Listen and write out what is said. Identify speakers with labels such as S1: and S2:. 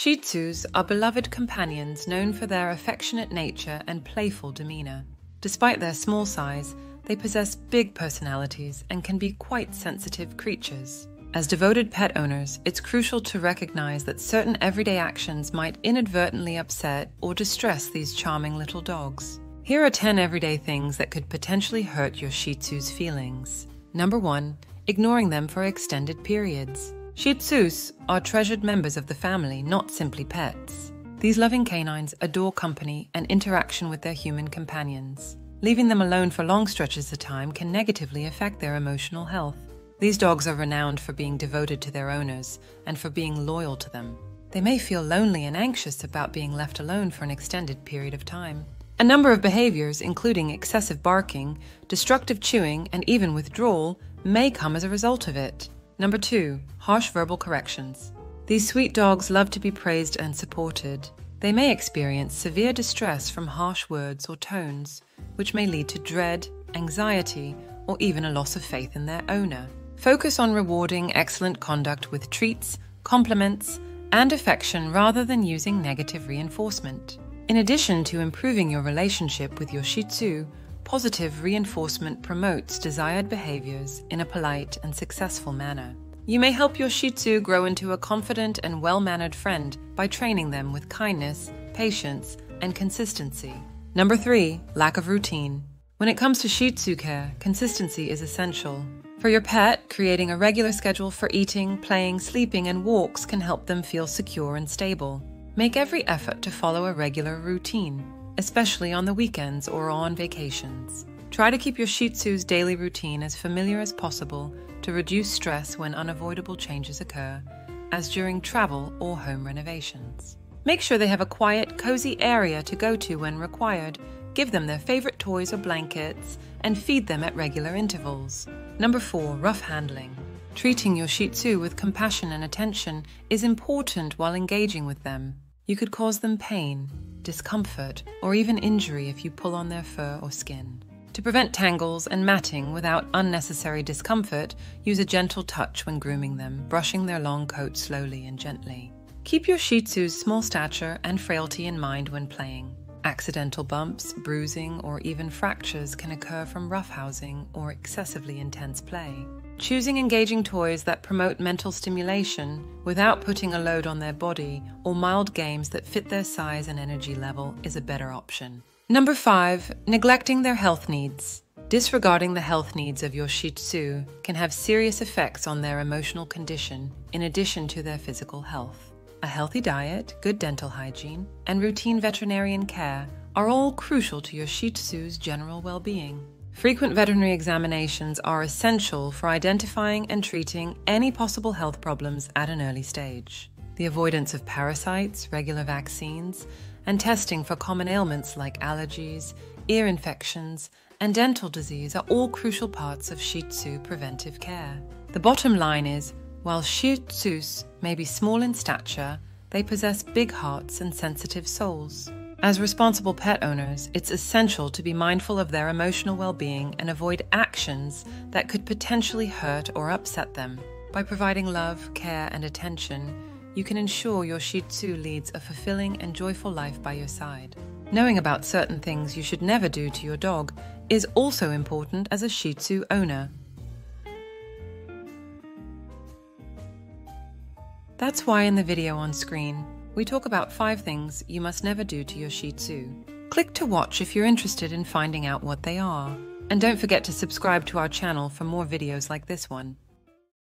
S1: Shih Tzus are beloved companions known for their affectionate nature and playful demeanor. Despite their small size, they possess big personalities and can be quite sensitive creatures. As devoted pet owners, it's crucial to recognize that certain everyday actions might inadvertently upset or distress these charming little dogs. Here are 10 everyday things that could potentially hurt your Shih Tzu's feelings. Number 1. Ignoring them for extended periods. Shih Tzus are treasured members of the family, not simply pets. These loving canines adore company and interaction with their human companions. Leaving them alone for long stretches of time can negatively affect their emotional health. These dogs are renowned for being devoted to their owners and for being loyal to them. They may feel lonely and anxious about being left alone for an extended period of time. A number of behaviors, including excessive barking, destructive chewing, and even withdrawal, may come as a result of it. Number two, harsh verbal corrections. These sweet dogs love to be praised and supported. They may experience severe distress from harsh words or tones, which may lead to dread, anxiety, or even a loss of faith in their owner. Focus on rewarding excellent conduct with treats, compliments, and affection rather than using negative reinforcement. In addition to improving your relationship with your Shih Tzu, positive reinforcement promotes desired behaviors in a polite and successful manner. You may help your Shih Tzu grow into a confident and well mannered friend by training them with kindness, patience, and consistency. Number three, lack of routine. When it comes to Shih Tzu care, consistency is essential. For your pet, creating a regular schedule for eating, playing, sleeping, and walks can help them feel secure and stable. Make every effort to follow a regular routine, especially on the weekends or on vacations. Try to keep your Shih Tzu's daily routine as familiar as possible to reduce stress when unavoidable changes occur, as during travel or home renovations. Make sure they have a quiet, cozy area to go to when required Give them their favorite toys or blankets and feed them at regular intervals. Number 4. Rough handling. Treating your Shih Tzu with compassion and attention is important while engaging with them. You could cause them pain, discomfort, or even injury if you pull on their fur or skin. To prevent tangles and matting without unnecessary discomfort, use a gentle touch when grooming them, brushing their long coat slowly and gently. Keep your Shih Tzu's small stature and frailty in mind when playing. Accidental bumps, bruising, or even fractures can occur from roughhousing or excessively intense play. Choosing engaging toys that promote mental stimulation without putting a load on their body or mild games that fit their size and energy level is a better option. Number 5. Neglecting their health needs. Disregarding the health needs of your Shih Tzu can have serious effects on their emotional condition in addition to their physical health. A healthy diet, good dental hygiene, and routine veterinarian care are all crucial to your Shih Tzu's general well being. Frequent veterinary examinations are essential for identifying and treating any possible health problems at an early stage. The avoidance of parasites, regular vaccines, and testing for common ailments like allergies, ear infections, and dental disease are all crucial parts of Shih Tzu preventive care. The bottom line is while Shih Tzus may be small in stature, they possess big hearts and sensitive souls. As responsible pet owners, it's essential to be mindful of their emotional well being and avoid actions that could potentially hurt or upset them. By providing love, care, and attention, you can ensure your Shih Tzu leads a fulfilling and joyful life by your side. Knowing about certain things you should never do to your dog is also important as a Shih Tzu owner. That's why in the video on screen, we talk about five things you must never do to your Shih Tzu. Click to watch if you're interested in finding out what they are. And don't forget to subscribe to our channel for more videos like this one.